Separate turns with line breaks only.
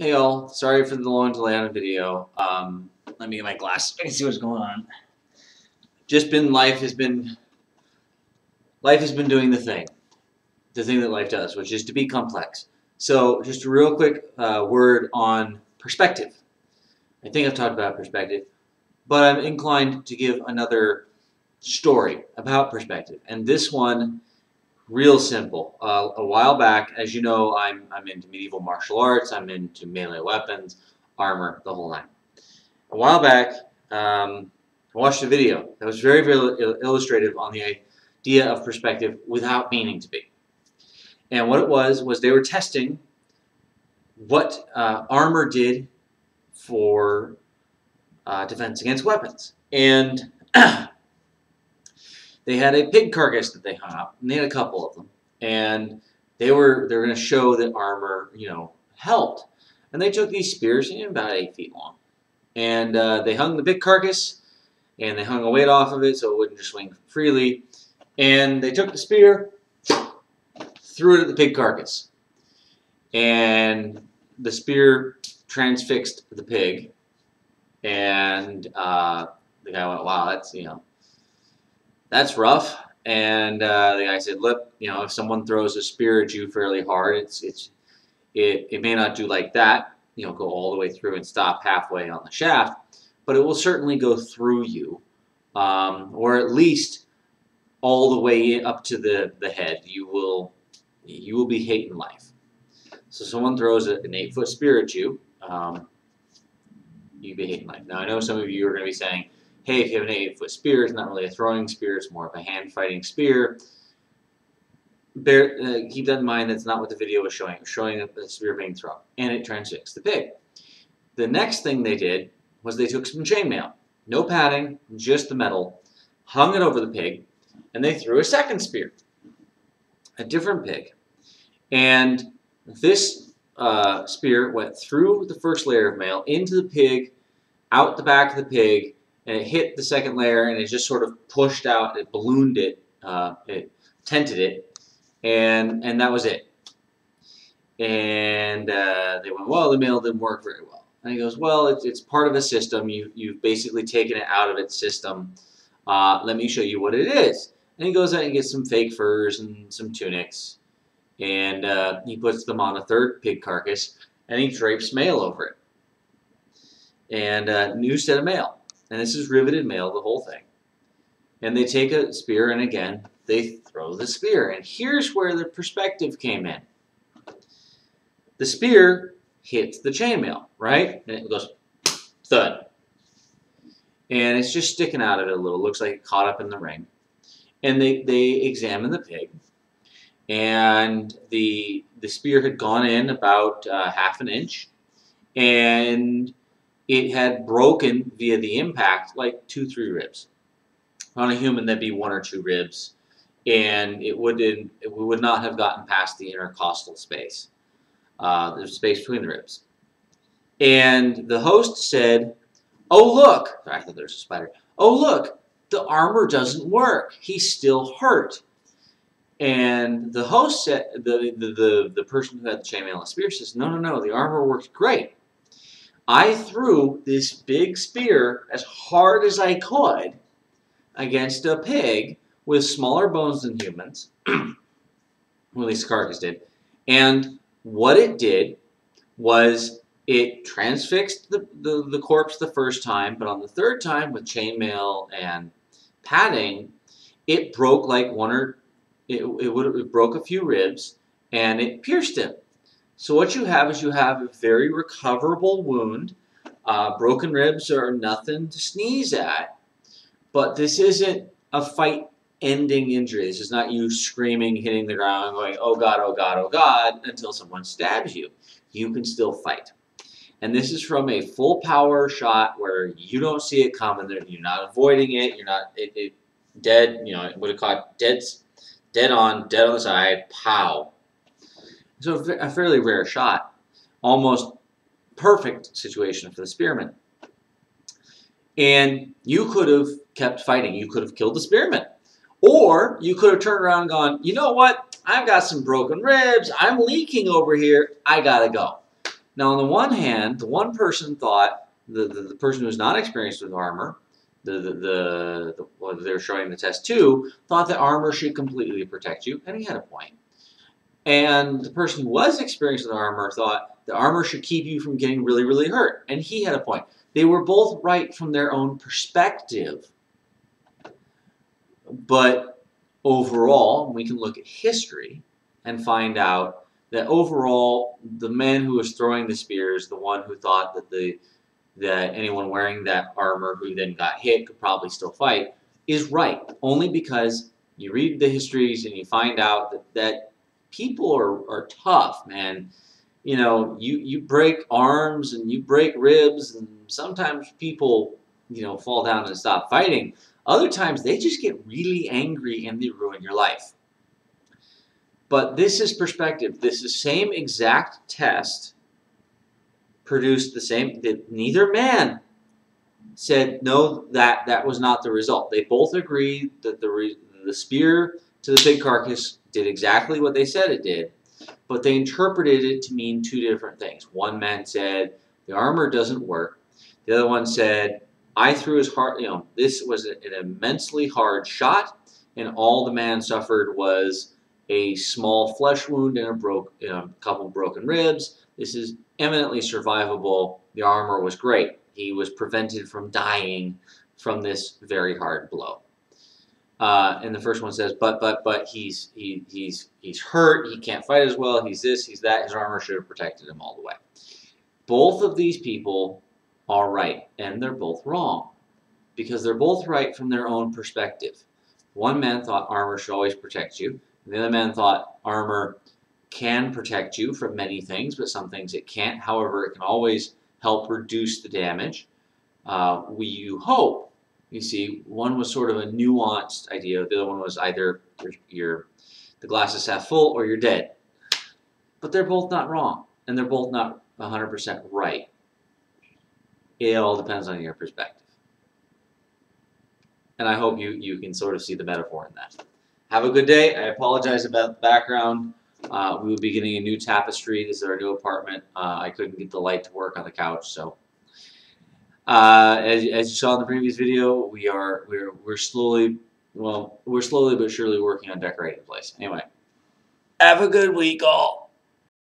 Hey all, sorry for the long delay on the video. Um, let me get my glasses. I can see what's going on. Just been life has been life has been doing the thing, the thing that life does, which is to be complex. So just a real quick uh, word on perspective. I think I've talked about perspective, but I'm inclined to give another story about perspective, and this one real simple. Uh, a while back, as you know, I'm, I'm into medieval martial arts, I'm into melee weapons, armor, the whole nine. A while back, um, I watched a video that was very, very illustrative on the idea of perspective without meaning to be. And what it was, was they were testing what uh, armor did for uh, defense against weapons. And they had a pig carcass that they hung up, and they had a couple of them, and they were they were going to show that armor, you know, helped. And they took these spears, about eight feet long, and uh, they hung the pig carcass, and they hung a weight off of it so it wouldn't just swing freely. And they took the spear, threw it at the pig carcass, and the spear transfixed the pig, and uh, the guy went, "Wow, that's you know." That's rough. And uh, the guy said, look, you know, if someone throws a spear at you fairly hard, it's it's it, it may not do like that, you know, go all the way through and stop halfway on the shaft, but it will certainly go through you, um, or at least all the way up to the, the head. You will you will be hating life. So someone throws an eight foot spear at you, um, you be hating life. Now I know some of you are going to be saying, hey, if you have an 8-foot spear, it's not really a throwing spear, it's more of a hand-fighting spear. Bear, uh, keep that in mind, that's not what the video was showing. Was showing a spear being thrown, and it transfixed the pig. The next thing they did was they took some chainmail, no padding, just the metal, hung it over the pig, and they threw a second spear, a different pig. And this uh, spear went through the first layer of mail, into the pig, out the back of the pig, and it hit the second layer and it just sort of pushed out, it ballooned it, uh, it tented it, and and that was it. And uh, they went, well, the mail didn't work very well. And he goes, well, it's, it's part of a system. You, you've basically taken it out of its system. Uh, let me show you what it is. And he goes out and gets some fake furs and some tunics. And uh, he puts them on a third pig carcass. And he drapes mail over it. And a uh, new set of mail and this is riveted mail, the whole thing. And they take a spear, and again, they throw the spear. And here's where the perspective came in. The spear hits the chainmail, right? And it goes thud. And it's just sticking out of it a little. Looks like it caught up in the ring. And they, they examine the pig. And the, the spear had gone in about uh, half an inch. And it had broken via the impact like two, three ribs. On a human, that'd be one or two ribs, and it wouldn't, it would not have gotten past the intercostal space, uh, the space between the ribs. And the host said, "Oh look!" I thought there's a spider. Oh look, the armor doesn't work. He's still hurt. And the host said, the the the, the person who had the chainmail and spear says, "No, no, no. The armor works great." I threw this big spear as hard as I could against a pig with smaller bones than humans, at least carcass did, and what it did was it transfixed the, the, the corpse the first time, but on the third time with chainmail and padding, it broke like one or, it, it, would, it broke a few ribs, and it pierced him. So what you have is you have a very recoverable wound. Uh, broken ribs are nothing to sneeze at. But this isn't a fight-ending injury. This is not you screaming, hitting the ground, going, oh God, oh God, oh God, until someone stabs you. You can still fight. And this is from a full power shot where you don't see it coming. You're not avoiding it. You're not it, it dead. You know it caught dead, dead on, dead on the side. Pow. So a fairly rare shot. Almost perfect situation for the spearman. And you could have kept fighting. You could have killed the spearman. Or you could have turned around and gone, you know what? I've got some broken ribs. I'm leaking over here. I got to go. Now, on the one hand, the one person thought, the, the, the person who's not experienced with armor, the, the, the, the what they're showing the test to, thought that armor should completely protect you, and he had a point. And the person who was experienced with armor thought the armor should keep you from getting really, really hurt, and he had a point. They were both right from their own perspective. But overall, we can look at history and find out that overall, the man who was throwing the spears, the one who thought that the that anyone wearing that armor who then got hit could probably still fight, is right. Only because you read the histories and you find out that, that people are, are tough, man. You know, you, you break arms and you break ribs, and sometimes people, you know, fall down and stop fighting. Other times they just get really angry and they ruin your life. But this is perspective. This is the same exact test produced the same. That neither man said no. That that was not the result. They both agreed that the re, the spear to the pig carcass did exactly what they said it did, but they interpreted it to mean two different things. One man said the armor doesn't work. The other one said I threw his heart. You know, this was an immensely hard shot, and all the man suffered was a small flesh wound and a broke, you know, couple broken ribs. This is eminently survivable. The armor was great. He was prevented from dying from this very hard blow. Uh, and the first one says, but but but he's he he's he's hurt. He can't fight as well. He's this. He's that. His armor should have protected him all the way. Both of these people are right, and they're both wrong because they're both right from their own perspective. One man thought armor should always protect you. And the other man thought armor can protect you from many things, but some things it can't. However, it can always help reduce the damage. Uh, we you hope. You see, one was sort of a nuanced idea. The other one was either you're the glass is half full or you're dead. But they're both not wrong, and they're both not 100% right. It all depends on your perspective. And I hope you, you can sort of see the metaphor in that. Have a good day. I apologize about the background. Uh, we will be getting a new tapestry. This is our new apartment. Uh, I couldn't get the light to work on the couch, so. Uh, as, as you saw in the previous video, we are we're we're slowly well we're slowly but surely working on decorating the place. Anyway, have a good week, all.